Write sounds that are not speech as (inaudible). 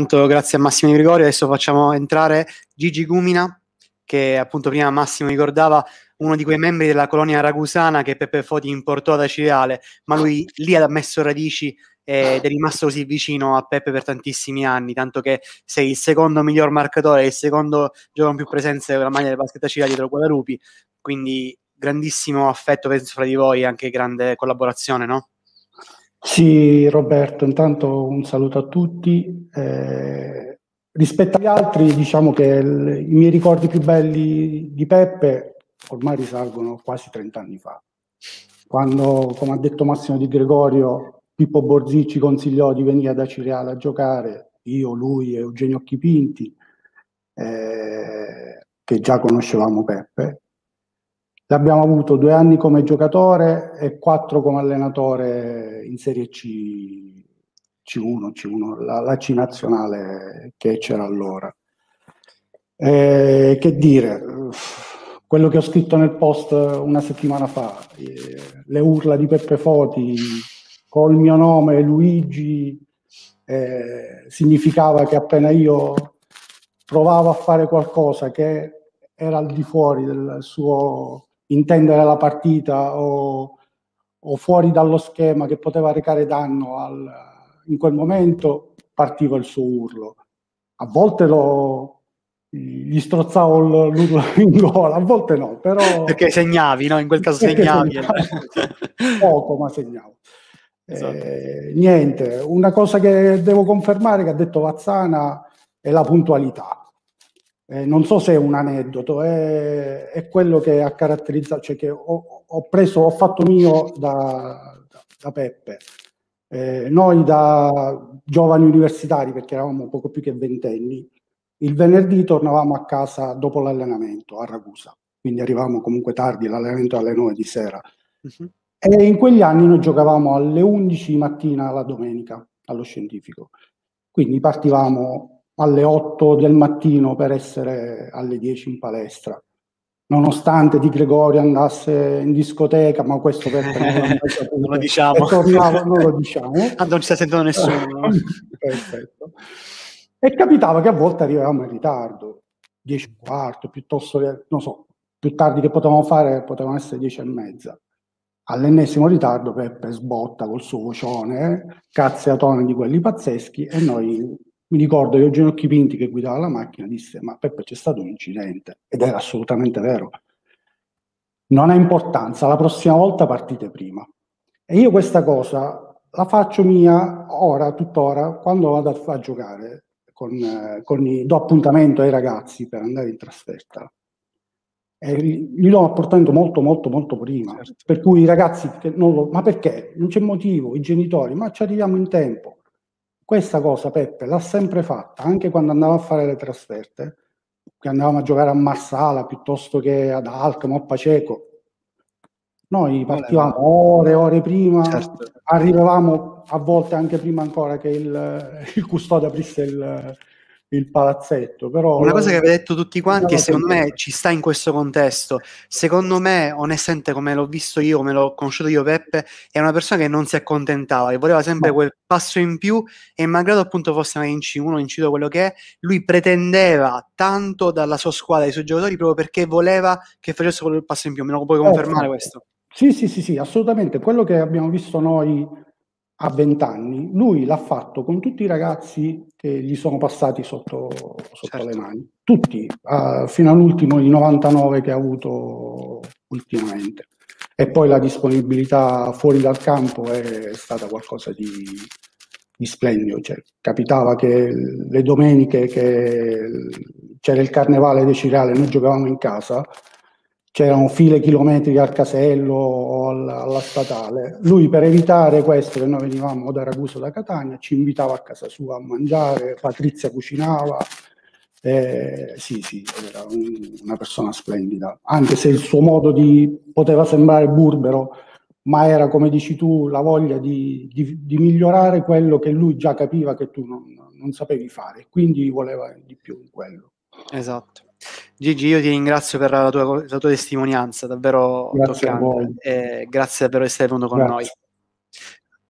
Tanto grazie a Massimo Di Gregorio, adesso facciamo entrare Gigi Gumina, che appunto prima Massimo ricordava uno di quei membri della colonia ragusana che Peppe Foti importò da Cireale, ma lui lì ha messo radici ed è rimasto così vicino a Peppe per tantissimi anni, tanto che sei il secondo miglior marcatore, il secondo giocatore con più presenze con la maglia del basket Cireale dietro Guadalupi, quindi grandissimo affetto penso fra di voi anche grande collaborazione, no? Sì, Roberto, intanto un saluto a tutti. Eh, rispetto agli altri, diciamo che il, i miei ricordi più belli di Peppe ormai risalgono quasi 30 anni fa, quando, come ha detto Massimo Di Gregorio, Pippo Borzi ci consigliò di venire da Cireale a giocare, io, lui e Eugenio Chipinti, eh, che già conoscevamo Peppe, L'abbiamo avuto due anni come giocatore e quattro come allenatore in Serie C, C1, C1 la, la C nazionale che c'era allora. Eh, che dire, quello che ho scritto nel post una settimana fa, eh, le urla di Peppe Foti col mio nome Luigi, eh, significava che appena io provavo a fare qualcosa che era al di fuori del suo intendere la partita o, o, fuori dallo schema che poteva recare danno al, in quel momento, partiva il suo urlo. A volte lo, gli strozzavo l'urlo (laughs) in gola, a volte no, però... Perché segnavi, no? In quel caso segnavi. (laughs) Poco, ma segnavo. Esatto. Eh, niente, una cosa che devo confermare che ha detto Vazzana è la puntualità eh, non so se è un aneddoto, è, è, quello che ha caratterizzato, cioè che ho, ho preso, ho fatto mio da, da, da Peppe. Eh, noi da giovani universitari, perché eravamo poco più che ventenni, il venerdì tornavamo a casa dopo l'allenamento a Ragusa, quindi arrivavamo comunque tardi, l'allenamento alle 9 di sera. Uh-huh. E in quegli anni noi giocavamo alle 11 di mattina la domenica allo scientifico. Quindi partivamo alle 8 del mattino per essere alle 10 in palestra. Nonostante Di Gregorio andasse in discoteca, ma questo perché (laughs) non, non lo diciamo. Tornava, non lo diciamo. Ah, non ci sta sentendo nessuno. (laughs) Perfetto. E capitava che a volte arrivavamo in ritardo, 10 e quarto, piuttosto che, non so, più tardi che potevamo fare, potevano essere 10 e mezza. All'ennesimo ritardo Peppe sbotta col suo vocione, eh, cazziatone di quelli pazzeschi, e noi mi ricordo che Eugenio Chipinti che guidava la macchina disse ma Peppe c'è stato un incidente ed era assolutamente vero. Non ha importanza, la prossima volta partite prima. E io questa cosa la faccio mia ora, tuttora, quando vado a, a giocare, con, eh, con i, do appuntamento ai ragazzi per andare in trasferta. E gli do appuntamento molto, molto, molto prima. Certo. Per cui i ragazzi, che non lo, ma perché? Non c'è motivo, i genitori, ma ci arriviamo in tempo questa cosa Peppe l'ha sempre fatta, anche quando andava a fare le trasferte, che andavamo a giocare a Marsala piuttosto che ad Alcamo a Paceco. Noi partivamo ore e ore prima, certo. arrivavamo a volte anche prima ancora che il, (laughs) il custode aprisse il, il palazzetto. Però Una cosa che avete detto tutti quanti e secondo me ci sta in questo contesto. Secondo me, onestamente, come l'ho visto io, come l'ho conosciuto io, Peppe, è una persona che non si accontentava, che voleva sempre no. quel passo in più e malgrado appunto fosse in C1, in C2, quello che è, lui pretendeva tanto dalla sua squadra, dai suoi giocatori, proprio perché voleva che facesse quel passo in più. Me lo puoi confermare eh, questo? Sì, sì, sì, sì, assolutamente. Quello che abbiamo visto noi a 20 anni, lui l'ha fatto con tutti i ragazzi che gli sono passati sotto, sotto certo. le mani, tutti, uh, fino all'ultimo di 99 che ha avuto ultimamente. E poi la disponibilità fuori dal campo è stata qualcosa di, di splendido. Cioè, capitava che le domeniche che c'era il carnevale dei Cirale, noi giocavamo in casa, c'erano file chilometri al casello o alla, alla, statale. Lui per evitare questo, che noi venivamo da Ragusa o da Catania, ci invitava a casa sua a mangiare, Patrizia cucinava. Eh, sì, sì, era un, una persona splendida, anche se il suo modo di poteva sembrare burbero, ma era come dici tu, la voglia di, di, di migliorare quello che lui già capiva che tu non, non sapevi fare, quindi voleva di più in quello. Esatto. Gigi, io ti ringrazio per la tua, la tua testimonianza, davvero grazie toccante. grazie davvero di essere venuto con grazie. noi.